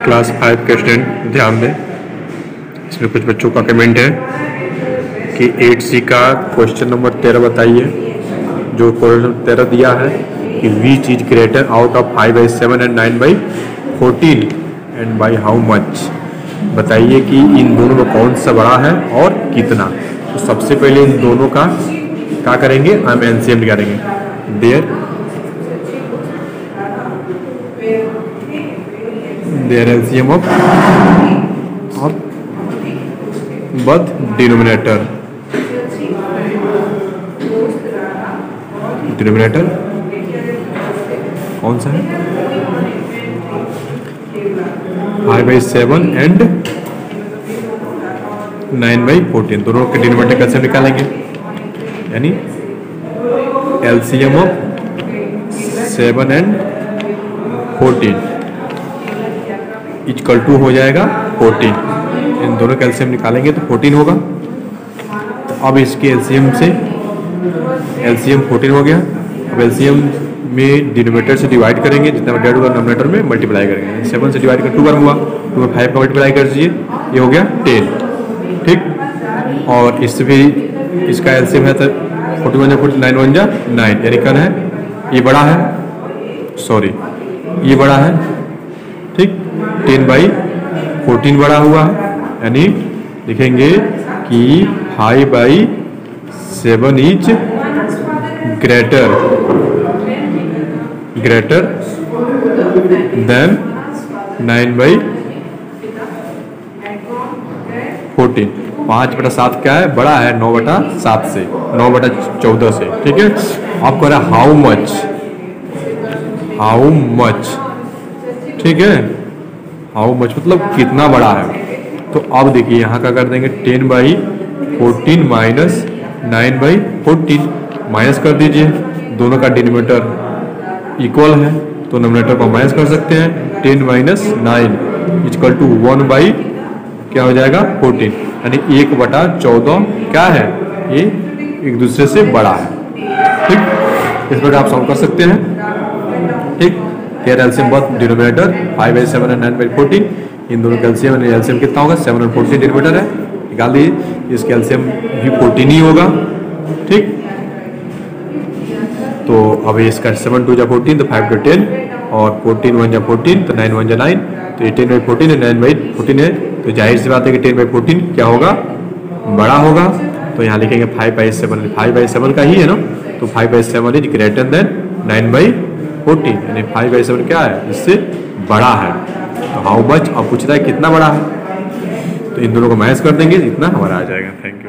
Class five के student ध्यान दें। इसमें कुछ बच्चों का कमेंट है कि एट सी का क्वेश्चन नंबर तेरह बताइए, जो क्वेश्चन तेरह दिया है कि which is greater out of five by seven and nine by fourteen and by how much बताइए कि इन दोनों में कौन सा बड़ा है और कितना? तो सबसे पहले इन दोनों का क्या करेंगे? हम एनसीएम करेंगे there there LCM of of both denominator denominator कौन सा है? Five by seven and nine by fourteen दोनों के डिनोमिनेटर कैसे निकालेंगे? यानी LCM of seven and fourteen is equal to हो जाएगा फोर्टीन इन दोनों का एलसीएम निकालेंगे तो फोर्टीन होगा. तो अब इसके एलसीएम से एलसीएम फोर्टीन हो गया. अब एलसीएम में डिनोमीटर से डिवाइड करेंगे, जितना डेढ़ होगा नोमिनेटर में मल्टीप्लाई करेंगे. सेवन से डिवाइड कर टू बार हुआ. टू में फाइव का मल्टीप्लाई कर दीजिए, ये हो गया टेन ठीक? और इससे भी, इसका एलसीएम है तो फोर्टी वन जा फोर्टी नाइन वन जा नाइन यानी कन है, ये बड़ा है सॉरी ये बड़ा है टेन बाई फोर्टीन बड़ा हुआ है। यानी लिखेंगे कि five by seven is greater greater than nine by fourteen पाँच बटा सात क्या है? बड़ा है नौ बटा सात से, नौ बटा चौदह से, ठीक है? आप कह रहे हाउ मच हाउ मच ठीक है? हाउ मच मतलब कितना बड़ा है? तो अब देखिए, यहाँ का कर देंगे? Ten by fourteen minus nine by fourteen. Minus कर दीजिए। दोनों का डिनोमीटर इक्वल है तो नोमिनेटर को माइनस कर सकते हैं। Ten minus nine is equal to one by क्या हो जाएगा? फोर्टीन। यानी एक बटा चौदह क्या है? ये एक दूसरे से बड़ा है। ठीक? इस पर आप सॉल्व कर सकते हैं। ठीक? केयर एल्सियम बहुत denominator five by seven and nine by fourteen इन दोनों कैल्सियम एल्सियम कितना होगा? सेवन और फोर्टीन डिनोमीटर है। निकाल दीजिए, इस कैल्सियम भी फोर्टीन ही होगा। ठीक? तो अब इसका सेवन टू जा फोर्टीन तो फाइव टू टेन और फोर्टीन वन जा फोर्टीन तो नाइन वन जा नाइन तो ये टेन बाई फोर्टीन है नाइन बाई फोर्टीन है। तो ज़ाहिर सी बात है कि टेन बाई फोर्टीन क्या होगा? बड़ा होगा। तो यहाँ लिखेंगे five by seven five by seven का ही है ना? तो five by seven is greater than nine by fourteen, यानी फाइव बाई सेवन क्या है? इससे बड़ा है। तो हाउ मच और पूछता है कितना बड़ा है? तो इन दोनों को मैच कर देंगे, इतना हमारा आ जाएगा। Thank you